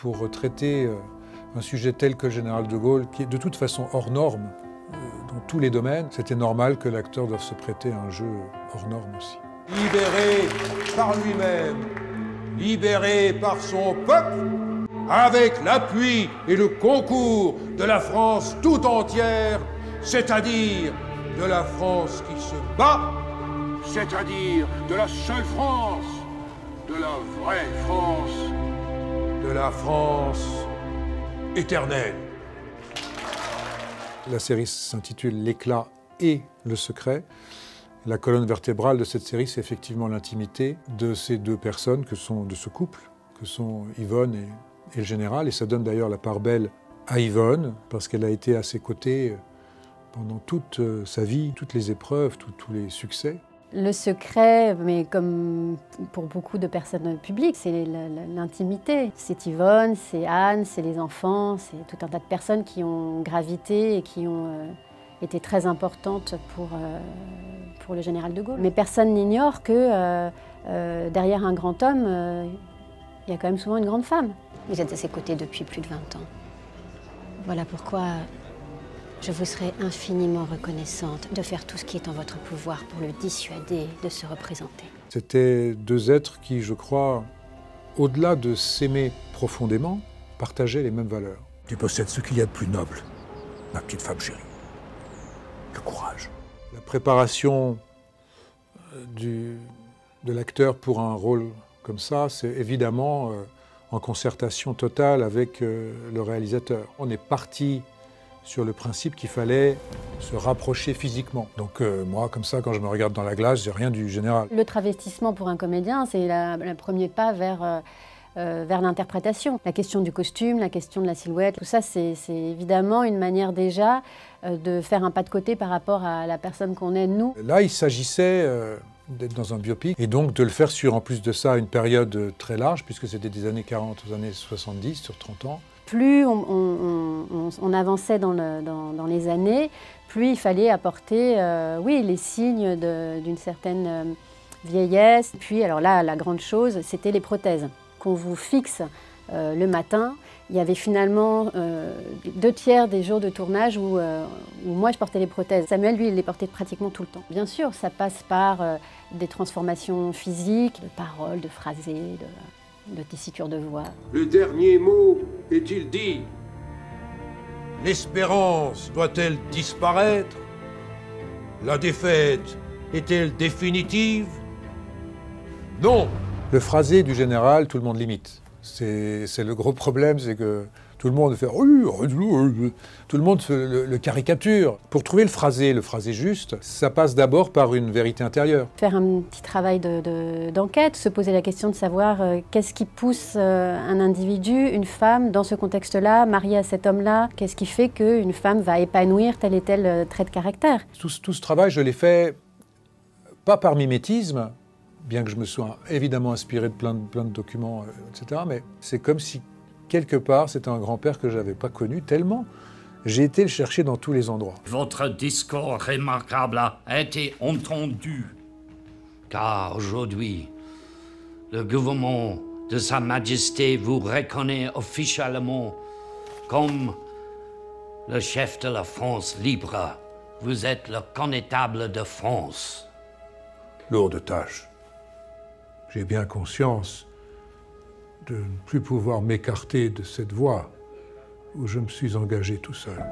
pour traiter euh, un sujet tel que général de Gaulle, qui est de toute façon hors norme euh, dans tous les domaines, c'était normal que l'acteur doive se prêter à un jeu hors norme aussi. Libéré par lui-même, libéré par son peuple, avec l'appui et le concours de la France tout entière, c'est-à-dire de la France qui se bat, c'est-à-dire de la seule France, de la vraie France, de la France éternelle. La série s'intitule L'éclat et le secret. La colonne vertébrale de cette série, c'est effectivement l'intimité de ces deux personnes, de ce couple, que sont Yvonne et, le général. Et ça donne d'ailleurs la part belle à Yvonne, parce qu'elle a été à ses côtés pendant toute euh, sa vie, toutes les épreuves, tous les succès. Le secret, mais comme pour beaucoup de personnes publiques, c'est l'intimité. C'est Yvonne, c'est Anne, c'est les enfants, c'est tout un tas de personnes qui ont gravité et qui ont euh, été très importantes pour, euh, pour le général de Gaulle. Mais personne n'ignore que euh, derrière un grand homme, il y a quand même souvent une grande femme. Vous êtes à ses côtés depuis plus de 20 ans. Voilà pourquoi je vous serai infiniment reconnaissante de faire tout ce qui est en votre pouvoir pour le dissuader de se représenter. C'était deux êtres qui, je crois, au-delà de s'aimer profondément, partageaient les mêmes valeurs. Tu possèdes ce qu'il y a de plus noble, ma petite femme chérie. Le courage. La préparation euh, du- de l'acteur pour un rôle comme ça, c'est évidemment euh, en concertation totale avec euh, le réalisateur. On est parti sur le principe qu'il fallait se rapprocher physiquement. Donc euh, moi, comme ça, quand je me regarde dans la glace, j'ai rien du général. Le travestissement pour un comédien, c'est le premier pas vers, euh, euh, vers l'interprétation. La question du costume, la question de la silhouette, tout ça, c'est évidemment une manière déjà euh, de faire un pas de côté par rapport à la personne qu'on est, nous. Là, il s'agissait euh, d'être dans un biopic et donc de le faire sur, en plus de ça, une période très large, puisque c'était des années 40 aux années 70, sur 30 ans. Plus on, on- on- on avançait dans, le- dans- dans les années, plus il fallait apporter euh, oui, les signes d'une certaine euh, vieillesse. Puis alors là, la grande chose, c'était les prothèses qu'on vous fixe euh, le matin. Il y avait finalement deux tiers des jours de tournage où, moi je portais les prothèses. Samuel, lui, il les portait pratiquement tout le temps. Bien sûr, ça passe par des transformations physiques, de paroles, de phrasés, de, de de voix. Le dernier mot est-il dit? L'espérance doit-elle disparaître? La défaite est-elle définitive? Non. Le phrasé du général, tout le monde l'imite. C'est le gros problème, c'est que tout le monde fait Oui, oui, tout le monde le, le caricature. Pour trouver le phrasé, le phrasé juste, ça passe d'abord par une vérité intérieure. faire un petit travail de- de- d'enquête, se poser la question de savoir euh, qu'est-ce qui pousse euh, un individu, une femme, dans ce contexte-là, mariée à cet homme-là, qu'est-ce qui fait qu'une femme va épanouir tel et tel euh, trait de caractère? Tout, ce- tout ce travail, je l'ai fait pas par mimétisme, bien que je me sois évidemment inspiré de plein de, plein de documents, etc. Mais c'est comme si, quelque part, c'était un grand-père que je n'avais pas connu tellement. J'ai été le chercher dans tous les endroits. Votre discours remarquable a été entendu. Car aujourd'hui, le gouvernement de Sa Majesté vous reconnaît officiellement comme le chef de la France libre. Vous êtes le connétable de France. Lourde tâche. J'ai bien conscience de ne plus pouvoir m'écarter de cette voie où je me suis engagé tout seul.